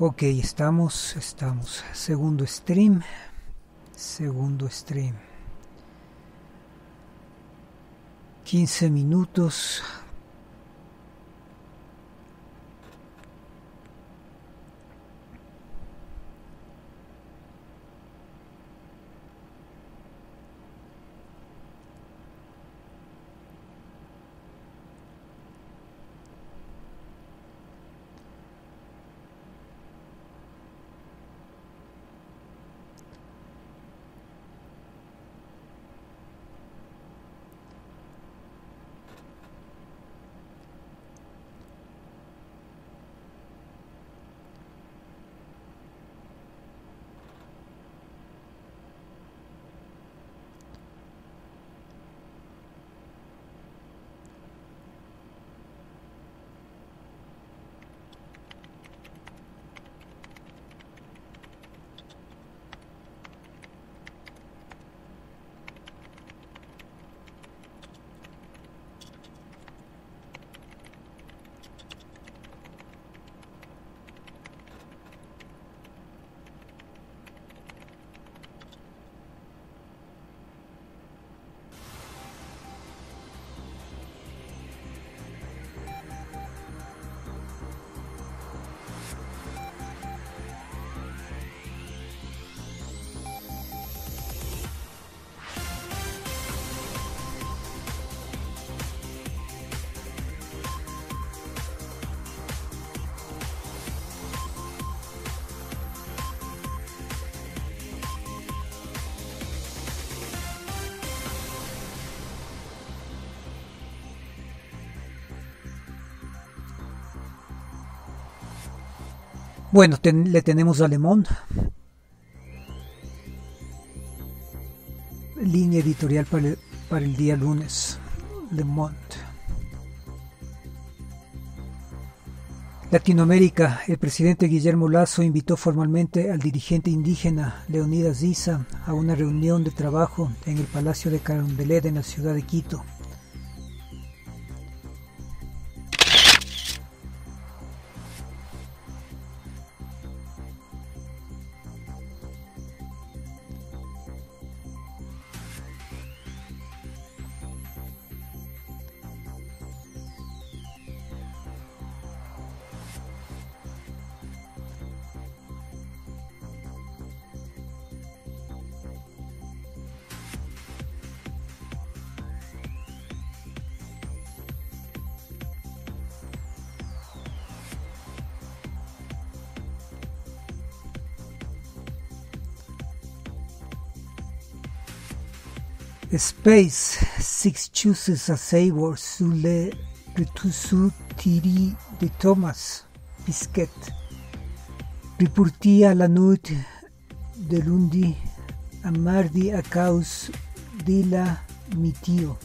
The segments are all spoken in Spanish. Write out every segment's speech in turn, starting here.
Ok, estamos, estamos. Segundo stream. Segundo stream. 15 minutos. Bueno, le tenemos a Lemón. Línea editorial para el, para el día lunes. Le Latinoamérica, el presidente Guillermo Lazo invitó formalmente al dirigente indígena Leonidas Issa a una reunión de trabajo en el Palacio de Carondelet en la ciudad de Quito. Space, Six Chooses a Sabre sous le retour Thierry de Thomas Pisquet. Riportia la nuit de lundi a mardi a cause de la mitio.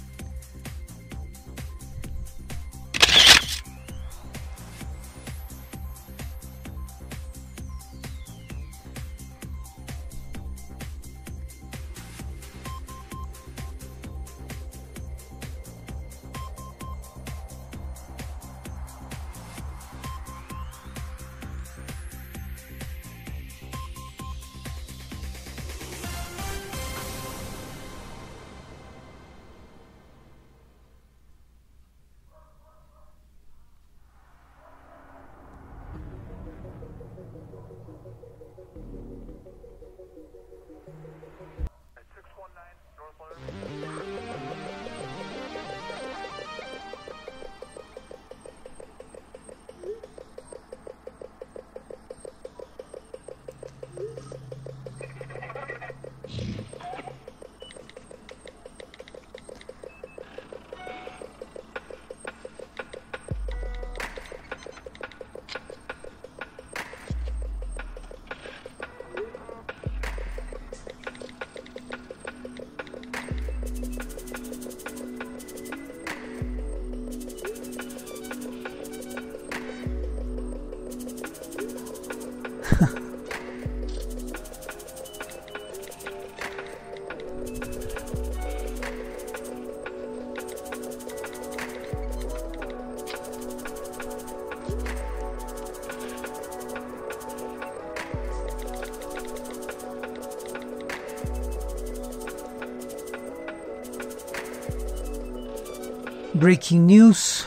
Breaking News,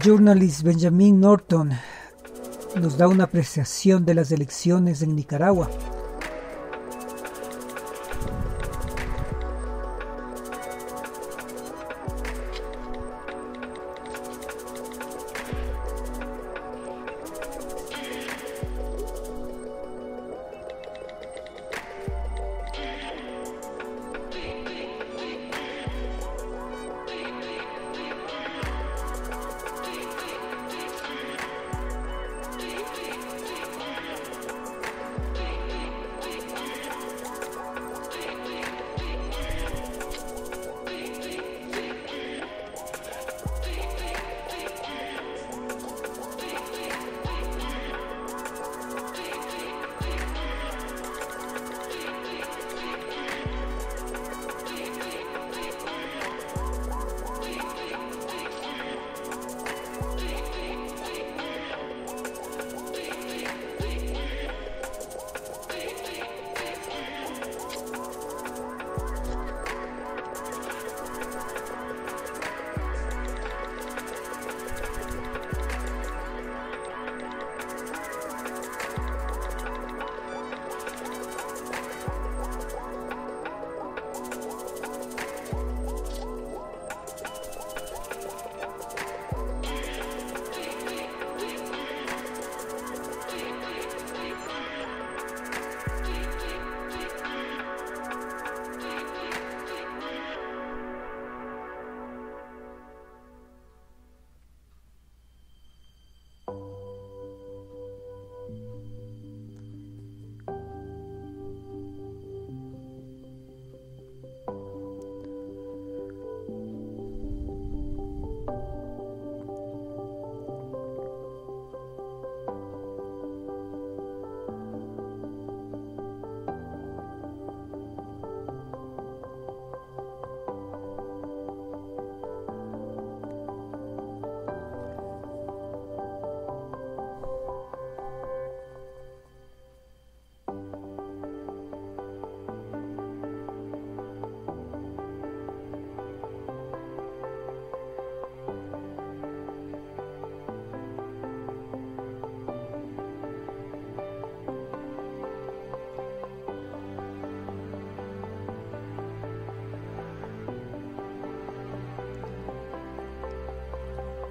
journalist Benjamin Norton nos da una apreciación de las elecciones en Nicaragua.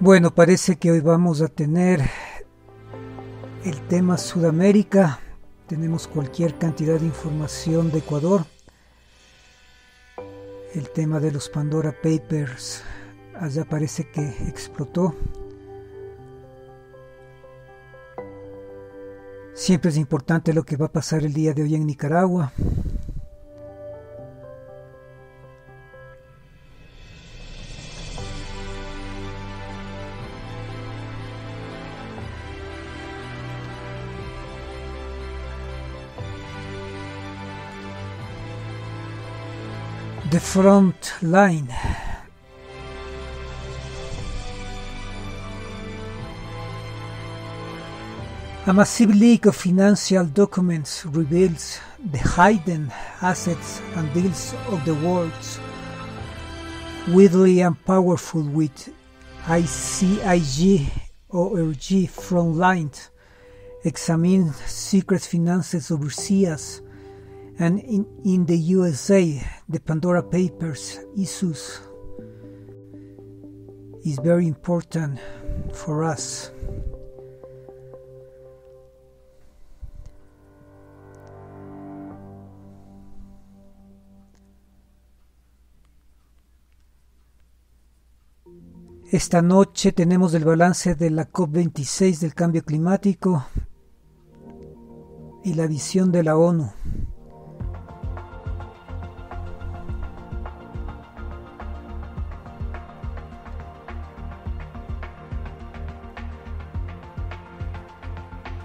Bueno, parece que hoy vamos a tener el tema Sudamérica. Tenemos cualquier cantidad de información de Ecuador. el tema de los Pandora Papers allá parece que explotó. Siempre es importante lo que va a pasar el día de hoy en Nicaragua. The front line. A massive leak of financial documents reveals the hidden assets and deals of the world's widely and powerful with ICIG ORG frontline examine secret finances overseas and in, in the USA, the Pandora Papers issues is very important for us. Esta noche tenemos el balance de la COP26 del cambio climático y la visión de la ONU.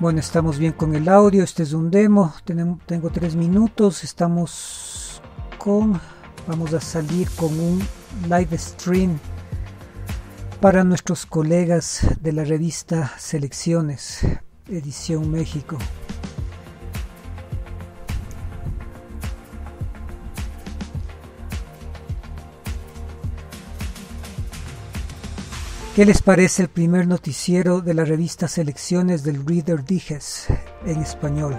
Bueno, estamos bien con el audio. Este es un demo. Tengo, tres minutos. Estamos con. Vamos a salir con un live stream para nuestros colegas de la revista Selecciones, Edición México. ¿Qué les parece el primer noticiero de la revista Selecciones del Reader Diges en español?